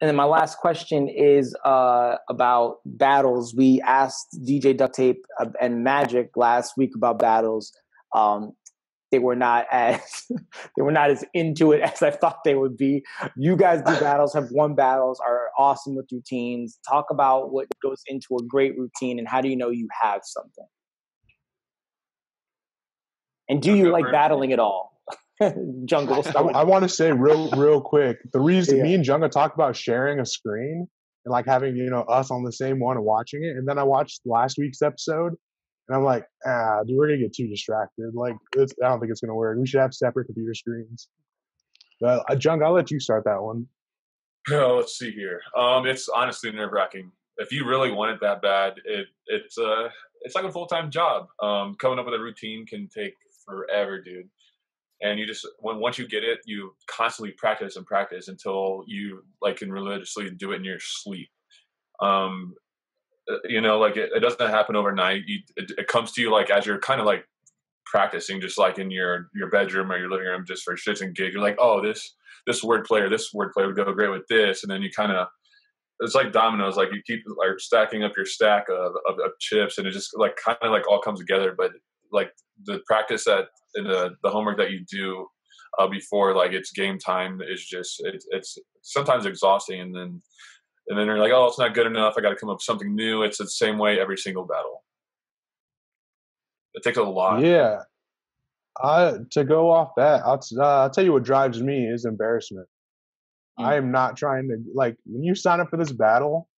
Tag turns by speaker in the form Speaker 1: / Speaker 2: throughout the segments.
Speaker 1: And then my last question is uh, about battles. We asked DJ Duct Tape uh, and Magic last week about battles. Um, they were not as they were not as into it as I thought they would be. You guys do battles, have won battles, are awesome with routines. Talk about what goes into a great routine and how do you know you have something? And do you like battling at all? Junga.
Speaker 2: I, I want to say real, real quick. The reason yeah. me and Junga talked about sharing a screen and like having you know us on the same one and watching it, and then I watched last week's episode, and I'm like, ah, dude, we're gonna get too distracted. Like, I don't think it's gonna work. We should have separate computer screens. But uh, Junk, I'll let you start that one.
Speaker 3: No, let's see here. Um, it's honestly nerve wracking. If you really want it that bad, it it's uh it's like a full time job. Um, coming up with a routine can take forever, dude and you just when once you get it you constantly practice and practice until you like can religiously do it in your sleep. Um uh, you know like it, it doesn't happen overnight. You, it, it comes to you like as you're kind of like practicing just like in your your bedroom or your living room just for shits and gigs. You're like oh this this word play or this word play would go great with this. And then you kind of it's like dominoes. Like you keep like stacking up your stack of, of, of chips and it just like kind of like all comes together. But like the practice that the the homework that you do uh, before like it's game time is just it, it's sometimes exhausting and then and then you're like oh it's not good enough. I got to come up with something new. It's the same way every single battle. It takes a lot.
Speaker 2: Yeah. Uh, to go off that I'll, uh, I'll tell you what drives me is embarrassment. Mm. i am not trying to like when you sign up for this battle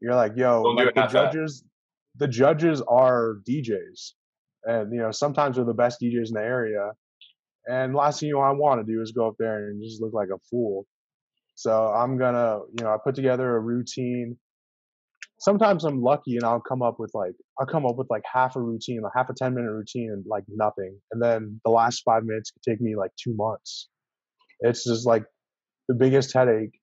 Speaker 2: you're like yo like the judges that. the judges are djs and you know sometimes they're the best DJs in the area. And last thing you I want to do is go up there and just look like a fool. So I'm gonna, you know, I put together a routine. Sometimes I'm lucky and I'll come up with like I'll come up with like half a routine, like half a ten minute routine, and like nothing. And then the last five minutes could take me like two months. It's just like the biggest headache.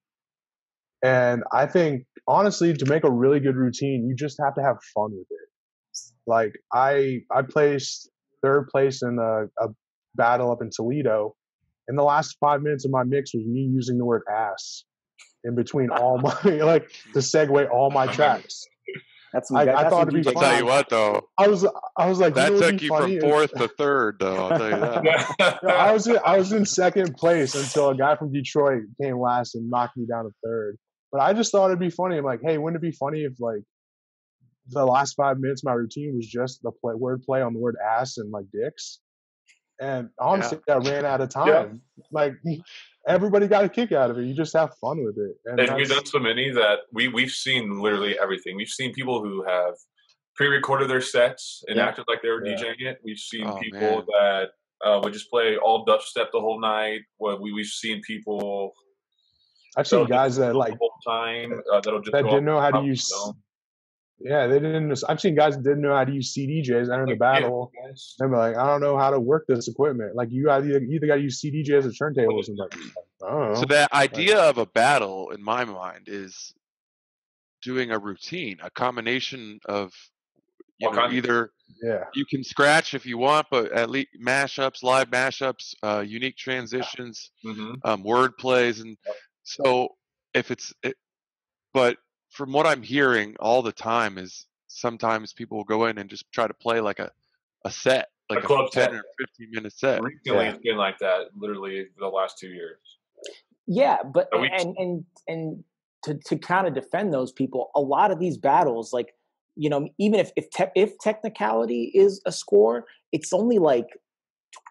Speaker 2: And I think honestly, to make a really good routine, you just have to have fun with it. Like I I placed third place in a, a battle up in Toledo. And the last five minutes of my mix was me using the word ass in between all my like to segue all my tracks.
Speaker 1: That's I,
Speaker 2: I thought it'd be
Speaker 4: I'll tell you what though.
Speaker 2: I was I was like
Speaker 4: that you know took you from fourth to third though. I'll tell you that.
Speaker 2: I was in, I was in second place until a guy from Detroit came last and knocked me down to third. But I just thought it'd be funny. I'm like, hey, wouldn't it be funny if like the last five minutes of my routine was just the play, word play on the word ass and like dicks. And honestly, yeah. I ran out of time. Yeah. Like everybody got a kick out of it. You just have fun with it.
Speaker 3: And, and we've done so many that we we've seen literally everything. We've seen people who have pre-recorded their sets and yeah. acted like they were DJing it. We've seen oh, people man. that uh, would just play all dubstep the whole night. We we've seen people.
Speaker 2: I've seen guys that like
Speaker 3: time uh, that'll just
Speaker 2: that didn't know how to use. Yeah, they didn't. I've seen guys that didn't know how to use CDJs enter the battle. Yeah, They're like, I don't know how to work this equipment. Like you either either got to use CDJs or turntables. And like, I don't know.
Speaker 4: So that idea of a battle, in my mind, is doing a routine, a combination of you know, either
Speaker 2: yeah
Speaker 4: you can scratch if you want, but at least mashups, live mashups, uh, unique transitions, mm-hmm. um, word plays, and so if it's it, but from what I'm hearing all the time is sometimes people will go in and just try to play like a, a set, like a, a 10 set. or 15 minute set.
Speaker 3: Recently, yeah. it's been like that literally the last two years.
Speaker 1: Yeah, but and and and to to kind of defend those people, a lot of these battles, like you know, even if if te- if technicality is a score, it's only like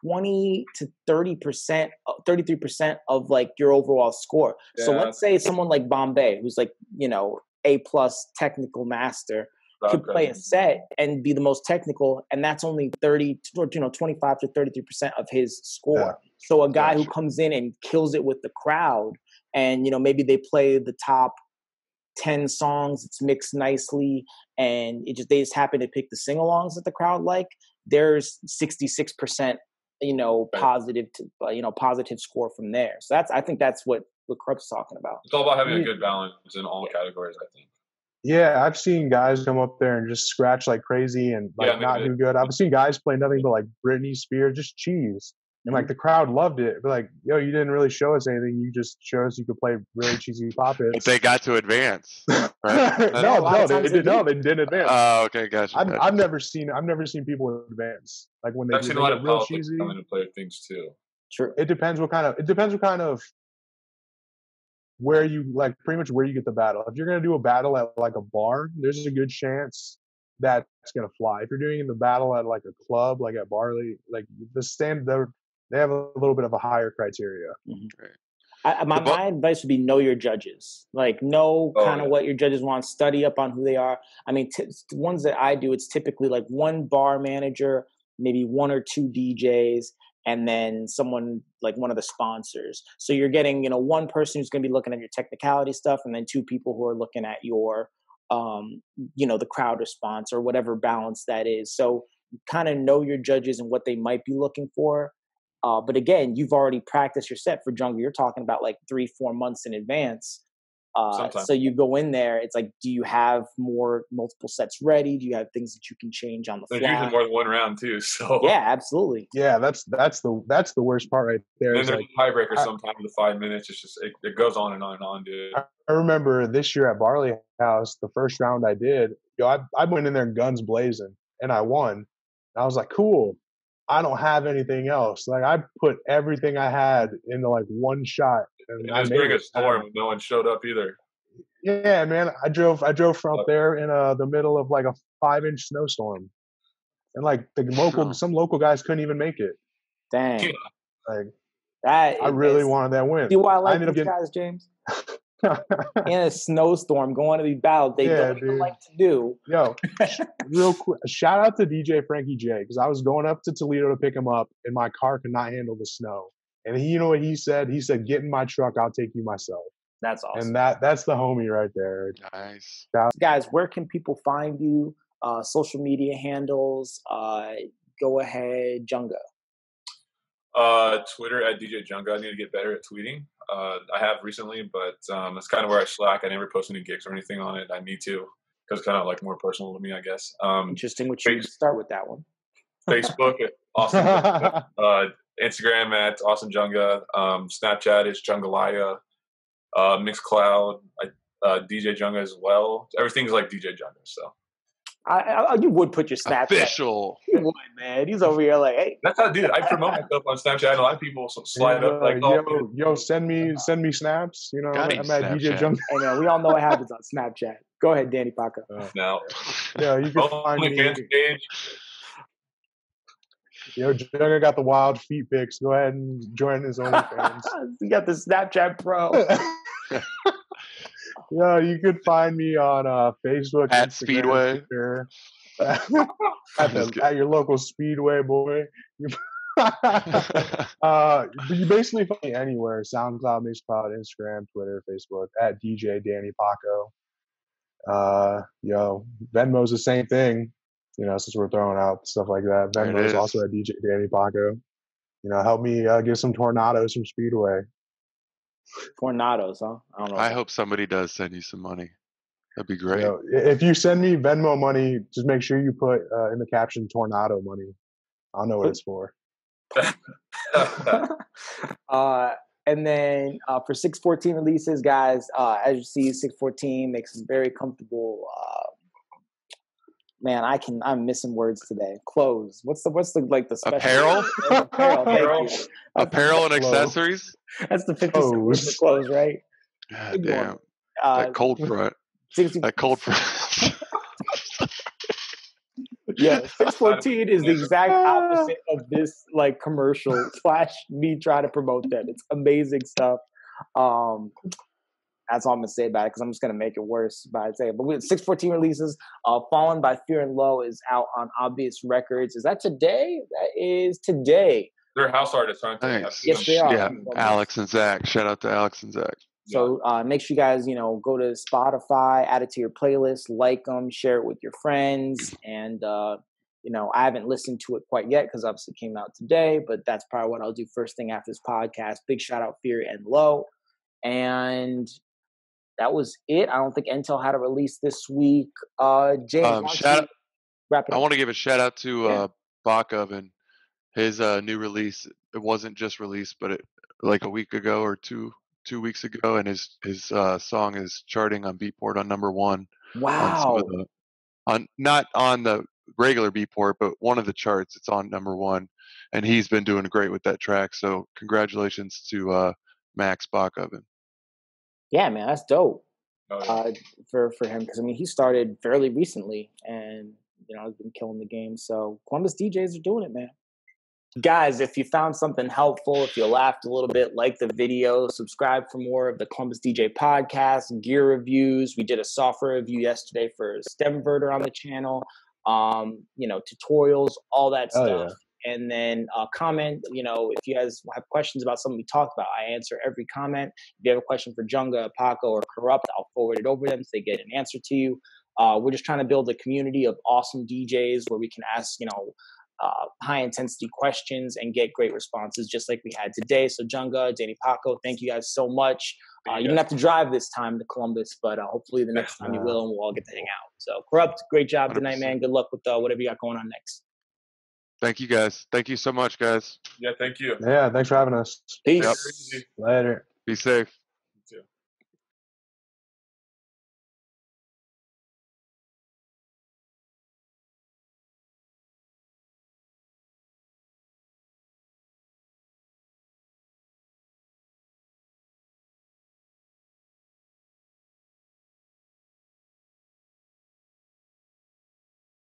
Speaker 1: 20 to 30 percent 33 uh, percent of like your overall score yeah. so let's say someone like bombay who's like you know a plus technical master okay. could play a set and be the most technical and that's only 30 you know 25 to 33 percent of his score yeah. so a guy gotcha. who comes in and kills it with the crowd and you know maybe they play the top 10 songs it's mixed nicely and it just they just happen to pick the sing-alongs that the crowd like there's 66 percent you know positive to, uh, you know positive score from there so that's i think that's what what Krup's talking about.
Speaker 3: It's all about having a good balance in all categories, I think.
Speaker 2: Yeah, I've seen guys come up there and just scratch like crazy and like yeah, not do good. I've seen guys play nothing but like Britney Spears, just cheese. And like the crowd loved it. But like, yo, you didn't really show us anything. You just showed us you could play really cheesy pop hits.
Speaker 4: But they got to advance.
Speaker 2: Right? no, no, they, they did. No, they didn't advance.
Speaker 4: Oh, okay, gotcha.
Speaker 2: I've,
Speaker 4: gotcha.
Speaker 2: I've never seen. I've never seen people advance. Like when they,
Speaker 3: I've
Speaker 2: do
Speaker 3: seen a lot of
Speaker 2: real
Speaker 3: politics
Speaker 2: cheesy.
Speaker 3: come into play things too.
Speaker 1: True.
Speaker 2: It depends what kind of. It depends what kind of. Where you like, pretty much where you get the battle. If you're gonna do a battle at like a bar, there's a good chance that's gonna fly. If you're doing the battle at like a club, like at Barley, like the stand, they're- they have a little bit of a higher criteria.
Speaker 1: I, my,
Speaker 4: The bu-
Speaker 1: my advice would be know your judges. Like know
Speaker 3: Oh,
Speaker 1: kind of
Speaker 3: yeah.
Speaker 1: what your judges want. Study up on who they are. I mean, t- ones that I do, it's typically like one bar manager, maybe one or two DJs, and then someone like one of the sponsors. So you're getting you know one person who's going to be looking at your technicality stuff, and then two people who are looking at your um, you know the crowd response or whatever balance that is. So kind of know your judges and what they might be looking for. Uh, but again, you've already practiced your set for Junga. You're talking about like three, four months in advance. Uh, so you go in there. It's like, do you have more multiple sets ready? Do you have things that you can change on the
Speaker 3: There's
Speaker 1: fly?
Speaker 3: usually more than one round too. So
Speaker 1: Yeah, absolutely.
Speaker 2: Yeah, that's that's the that's the worst part right there.
Speaker 3: And then there's
Speaker 2: like,
Speaker 3: a tiebreaker
Speaker 2: I-
Speaker 3: sometimes with five minutes. It's just it, it goes on and on and on, dude.
Speaker 2: I remember this year at Barley House, the first round I did, yo, I, I went in there guns blazing and I won. And I was like, cool. I don't have anything else. Like I put everything I had into like one shot. And
Speaker 3: And it was
Speaker 2: made
Speaker 3: during a storm when no one showed up either.
Speaker 2: Yeah, man. I drove I drove from up there in uh, the middle of like a five inch snowstorm. And like the local some local guys couldn't even make it.
Speaker 1: Dang.
Speaker 2: Like
Speaker 1: That
Speaker 2: I really
Speaker 1: is-
Speaker 2: wanted that win.
Speaker 1: See why I
Speaker 2: I
Speaker 1: like
Speaker 2: ended
Speaker 1: these
Speaker 2: up
Speaker 1: guys, James? In a snowstorm, going to these battles, they
Speaker 2: Yeah,
Speaker 1: don't even
Speaker 2: dude.
Speaker 1: like to do.
Speaker 2: Yo, real quick, shout out to DJ Frankie J because I was going up to Toledo to pick him up, and my car could not handle the snow. And he, you know what he said? He said, "Get in my truck, I'll take you myself."
Speaker 1: That's awesome.
Speaker 2: And that that's the homie right there.
Speaker 4: Nice.
Speaker 1: guys, where can people find you? Uh, social media handles. Uh, go ahead, Junga.
Speaker 3: Uh, Twitter at DJ Junga. I need to get better at tweeting. Uh, I have recently, but um, that's kind of where I slack. I never post any gigs or anything on it. I need to because it's kind of like more personal to me, I guess. Um,
Speaker 1: Interesting. What you start with that one.
Speaker 3: Facebook at Awesome. Junga. uh, Instagram at Awesome Junga. Um, Snapchat is Jungalaya. Uh, Mixcloud, I, uh, DJ Junga as well. Everything's like DJ Junga. So
Speaker 1: I, I, you would put your Snapchat.
Speaker 4: Official.
Speaker 1: You would, man. He's over here like, hey,
Speaker 3: that's how I do it. I promote myself on Snapchat. And a lot of people s- slide
Speaker 2: Yeah,
Speaker 3: up like,
Speaker 2: yo,
Speaker 3: oh,
Speaker 2: yo, send me send me snaps. You know,
Speaker 4: Got
Speaker 2: I'm at DJ
Speaker 4: Snapchat.
Speaker 2: Jump.
Speaker 1: hey man, we all know what happens on Snapchat. Go ahead, Danny Paco.
Speaker 3: Uh, now.
Speaker 2: Yeah, you can oh, find
Speaker 3: Only
Speaker 2: me.
Speaker 3: fans page.
Speaker 2: Yo, Jugger got the wild feet pics. Go ahead and join his OnlyFans.
Speaker 1: he got the Snapchat Pro.
Speaker 2: yeah, you could find me on uh, Facebook,
Speaker 4: At
Speaker 2: Instagram,
Speaker 4: Speedway.
Speaker 2: At, the, at your local Speedway, boy. You- uh, you basically find me anywhere: SoundCloud, Mixcloud, Instagram, Twitter, Facebook. At DJ Danny Paco. Uh, yo, Venmo's the same thing. You know, since we're throwing out stuff like that, Venmo's
Speaker 4: is.
Speaker 2: also at DJ Danny Paco. You know, help me uh, get some tornadoes from Speedway.
Speaker 1: Tornadoes, huh? I don't know.
Speaker 4: I hope somebody does send you some money. That'd be great.
Speaker 2: You know, if you send me Venmo money, just make sure you put uh, in the caption "tornado money." I'll know what it's for.
Speaker 1: uh, and then uh, for 614 releases, guys, uh, as you see, 614 makes some very comfortable. Man, I can. I'm missing words today. Clothes. What's the what's the like the special
Speaker 4: Apparel?
Speaker 1: Apparel.
Speaker 3: Apparel.
Speaker 4: Apparel and
Speaker 2: Clothes.
Speaker 4: accessories.
Speaker 1: That's the 50 cent word for
Speaker 2: Clothes.
Speaker 1: clothes, right?
Speaker 4: God damn.
Speaker 1: Uh,
Speaker 4: That cold front.
Speaker 1: 60,
Speaker 4: That cold front.
Speaker 1: yeah, 614 is the exact opposite of this like commercial slash me trying to promote that. It's amazing stuff. Um, that's all I'm gonna say about it because I'm just gonna make it worse by saying. But we 614 releases. Uh, Fallen by Fear and Low is out on Obvious Records. Is that today? That is today.
Speaker 3: They're house artists, aren't they?
Speaker 4: Nice.
Speaker 1: Yes, they are.
Speaker 4: Yeah, Alex and Zach. Shout out to Alex and Zach.
Speaker 1: So uh, make sure you guys, you know, go to Spotify, add it to your playlist, like them, share it with your friends, and uh, you know, I haven't listened to it quite yet because obviously it came out today, but that's probably what I'll do first thing after this podcast. Big shout out Fear and Low, and that was it. I don't think Intel had a release this week. Uh, James,
Speaker 4: Um, shout-
Speaker 1: you wrap it
Speaker 4: I want to give a shout out to
Speaker 1: Yeah.
Speaker 4: uh, Bachhoven. His uh, new release, it wasn't just released, but it like a week ago or two two weeks ago, and his his uh, song is charting on Beatport on number one.
Speaker 1: Wow.
Speaker 4: On, the, on not on the regular Beatport, but one of the charts. It's on number one, and he's been doing great with that track. So congratulations to uh, Max Bachhoven.
Speaker 1: Yeah, man, that's dope. Oh, yeah. uh, for for him because I mean he started fairly recently and you know has been killing the game. So Columbus DJs are doing it, man. Guys, if you found something helpful, if you laughed a little bit, like the video, subscribe for more of the Columbus DJ podcast, gear reviews. We did a software review yesterday for Stemverter on the channel. Um, you know, tutorials, all that oh, stuff. Yeah. And then uh, comment, you know, if you guys have questions about something we talked about, I answer every comment. If you have a question for Junga, Paco, or Corrupt, I'll forward it over to them so they get an answer to you. Uh, we're just trying to build a community of awesome DJs where we can ask, you know, uh, high intensity questions and get great responses, just like we had today. So, Junga, Danny Paco, thank you guys so much. Uh, you don't have to drive this time to Columbus, but uh, hopefully the next time you will, and we'll all get to hang out. So, Corrupt, great job tonight, man. Good luck with uh, whatever you got going on next.
Speaker 4: Thank you, guys. Thank you so much, guys.
Speaker 3: Yeah, thank you.
Speaker 2: Yeah, thanks for having us.
Speaker 1: Peace.
Speaker 2: Yep. Later.
Speaker 4: Be safe.